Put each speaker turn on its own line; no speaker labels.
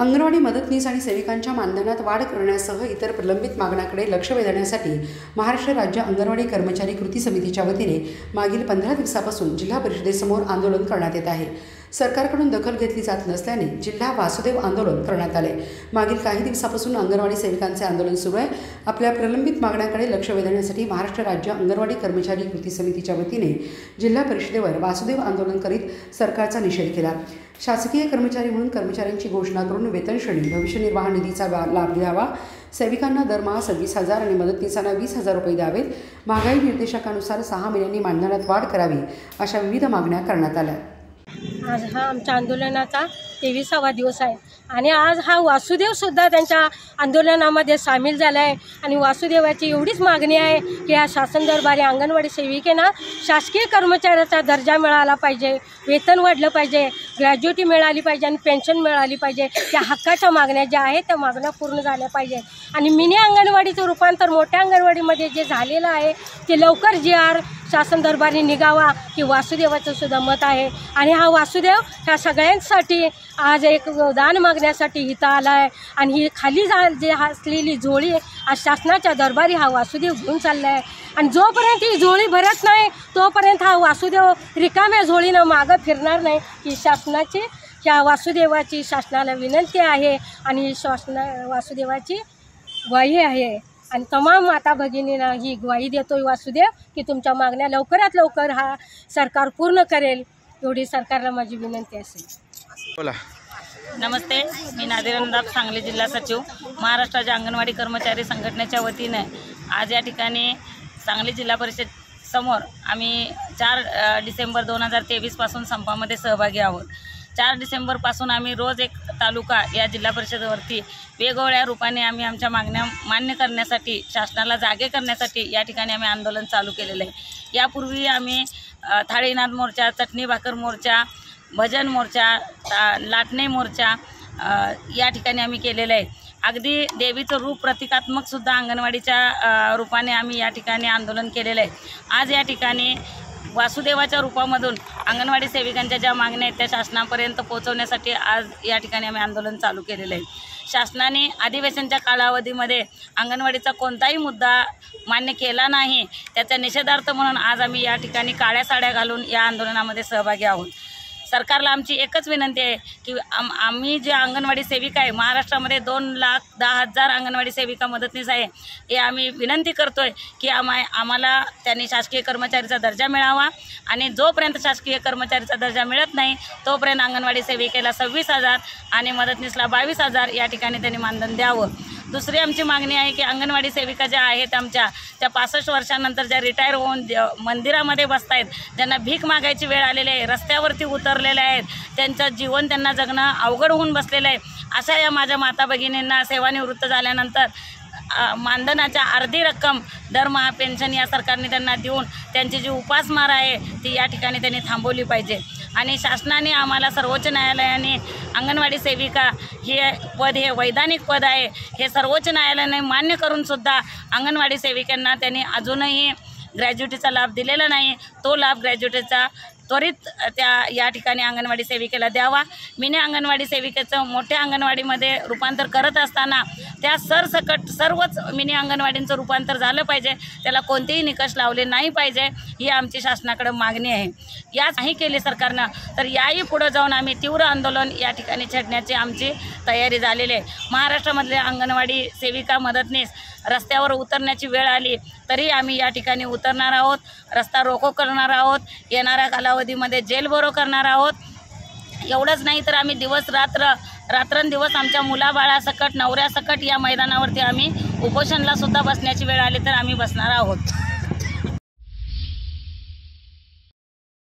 अंगणवाडी मदतनीस आणि सेविकांच्या मानधनात वाढ करण्यासह इतर प्रलंबित मागण्याकडे लक्ष वेधण्यासाठी महाराष्ट्र राज्य अंगणवाडी कर्मचारी कृती समितीच्या वतीने मागील पंधरा दिवसापासून जिल्हा परिषदेसमोर आंदोलन करण्यात येत आहे. सरकारकडून दखल घेतली जात नसल्याने जिल्हा वासुदेव आंदोलन करण्यात आले. मागील काही दिवसापासून अंगणवाडी सेविकांचे आंदोलन सुरू आहे. आपल्या प्रलंबित मागण्याकडे लक्ष वेधण्यासाठी महाराष्ट्र राज्य अंगणवाडी कर्मचारी कृती समितीच्या वतीने जिल्हा परिषदेवर वासुदेव आंदोलन करीत सरकारचा निषेध केला. शासकीय कर्मचारी म्हणून कर्मचाऱ्यांची घोषणा करून वेतनश्रेणी भविष्य निर्वाह निधीचा लाभ द्यावा सेविकांना दरमहा सव्वीस हजार आणि मदतनीसांना वीस हजार रुपये द्यावेत. महागाई निर्देशकानुसार सहा महिन्यांनी मानधनात वाढ करावी अशा विविध मागण्या करण्यात आल्या.
आज हा आमच्या आंदोलनाचा तेविसावा दिवस आहे. आणि आज हा वासुदेवसुद्धा त्यांच्या आंदोलनामध्ये सामील झाला आहे आणि वासुदेवाची एवढीच मागणी आहे की या शासन दरबारी अंगणवाडी सेविकेना शासकीय कर्मचाऱ्याचा दर्जा मिळाला पाहिजे वेतन वाढलं पाहिजे ग्रॅज्युटी मिळाली पाहिजे आणि पेन्शन मिळाली पाहिजे. त्या हक्काच्या मागण्या ज्या आहेत त्या मागण्या पूर्ण झाल्या पाहिजेत आणि मिनी अंगणवाडीचं रूपांतर मोठ्या अंगणवाडीमध्ये जे झालेलं आहे ते लवकर जी आर शासन दरबारी निघावा की वासुदेवाचं सुद्धा मत आहे. आणि हा वासुदेव ह्या सगळ्यांसाठी आज एक दान मागण्यासाठी इथं आला आहे आणि ही खाली जा जे असलेली झोळी आज शासनाच्या दरबारी हा वासुदेव घेऊन चालला आहे आणि जोपर्यंत ही झोळी भरत नाही तोपर्यंत हा वासुदेव रिकाम्या झोळीनं मागं फिरणार नाही. ही शासनाची ह्या वासुदेवाची शासनाला विनंती आहे. आणि शासना वासुदेवाची ग्वाही आहे. आणि तमाम माता भगिनींना ही ग्वाही देतोय वासुदेव की तुमच्या मागण्या लवकरात लवकर हा सरकार पूर्ण करेल एवढी सरकारला माझी विनंती असेल.
बोला.
नमस्ते मी नादिरंदाब सांगली जिल्हा सचिव महाराष्ट्राच्या अंगणवाडी कर्मचारी संघटनेच्या वतीने आज या ठिकाणी सांगली जिल्हा परिषद समोर आम्ही चार डिसेंबर दोन हजार तेवीसपासून संपामध्ये सहभागी आहोत. चार डिसेंबरपासून आम्ही रोज एक तालुका या जिल्हा परिषदेवरती वेगवेगळ्या रूपाने आम्ही आमच्या मागण्या मान्य करण्यासाठी शासनाला जागे करण्यासाठी या ठिकाणी आम्ही आंदोलन चालू केलेलं आहे. यापूर्वी आम्ही थाळीनाथ मोर्चा चटणी भाकर मोर्चा भजन मोर्चा लाटणे मोर्चा या ठिकाणी आम्ही केलेलं आहे. अगदी देवीचं रूप प्रतिकात्मकसुद्धा अंगणवाडीच्या रूपाने आम्ही या ठिकाणी आंदोलन केलेलं आहे. आज या ठिकाणी वासुदेवाच्या रूपामधून अंगणवाडी सेविकांच्या ज्या मागण्या आहेत त्या शासनापर्यंत पोहोचवण्यासाठी आज या ठिकाणी आम्ही आंदोलन चालू केलेलं आहे. शासनाने अधिवेशनच्या कालावधीमध्ये अंगणवाडीचा कोणताही मुद्दा मान्य केला नाही त्याचा निषेधार्थ म्हणून आज आम्ही या ठिकाणी काळ्या साड्या घालून या आंदोलनामध्ये सहभागी आहोत. सरकारला आमची एकच विनंती आहे की आम आम्ही जे अंगणवाडी सेविका आहे महाराष्ट्रामध्ये दोन लाख दहा हजार अंगणवाडी सेविका मदतनीस आहे. हे आम्ही विनंती करतो आहे की आम्हा आम्हाला त्यांनी शासकीय कर्मचारीचा दर्जा मिळावा आणि जोपर्यंत शासकीय कर्मचारीचा दर्जा मिळत नाही तोपर्यंत अंगणवाडी सेविकेला सव्वीस हजार आणि मदतनीसला बावीस हजार या ठिकाणी त्यांनी मानधन द्यावं. दुसरी आमची मागणी आहे की अंगणवाडी सेविका ज्या आहेत आमच्या त्या पासष्ट वर्षानंतर ज्या रिटायर होऊन मंदिरामध्ये मंदिरामध्ये आहेत ज्यांना भीक मागायची वेळ आलेली आहे रस्त्यावरती उतरलेल्या आहेत त्यांचं जीवन त्यांना जगणं अवघड होऊन बसलेलं आहे. अशा या माझ्या माता भगिनींना सेवानिवृत्त झाल्यानंतर मानधनाच्या अर्धी रक्कम दरमहा पेन्शन या सरकारने त्यांना देऊन त्यांची जी उपासमार आहे ती या ठिकाणी त्यांनी थांबवली पाहिजे. आणि शासनाने आम्हाला सर्वोच्च न्यायालयाने अंगणवाडी सेविका हे पद हे वैधानिक पद आहे हे सर्वोच्च न्यायालयाने मान्य करूनसुद्धा अंगणवाडी सेविकांना त्यांनी अजूनही ग्रॅज्युटीचा लाभ दिलेला नाही. तो लाभ ग्रॅज्युटीचा त्वरित त्या या ठिकाणी अंगणवाडी सेविकेला द्यावा. मिनी अंगणवाडी सेविकेचं मोठ्या अंगणवाडीमध्ये रूपांतर करत असताना त्या सरसकट सर्वच मिनी अंगणवाडींचं रूपांतर झालं पाहिजे. त्याला कोणतेही निकष लावले नाही पाहिजे ही आमची शासनाकडे मागणी आहे. याच नाही केली सरकारनं तर याही पुढं जाऊन आम्ही तीव्र आंदोलन या ठिकाणी छेडण्याची आमची तयारी झालेली आहे. महाराष्ट्रामधले अंगणवाडी सेविका मदतनीस रस्त्यावर उतरण्याची वेळ आली तरी आम्ही या ठिकाणी उतरणार आहोत. रस्ता रोको करणार आहोत. येणाऱ्या कालावधीमध्ये जेलभरो करणार आहोत. एवढंच नाही तर आम्ही दिवस रात्र रात्रंदिवस आमच्या मुलाबाळासकट नवऱ्यासकट या मैदानावरती आम्ही उपोषणला सुद्धा बसण्याची वेळ आली तर आम्ही बसणार आहोत.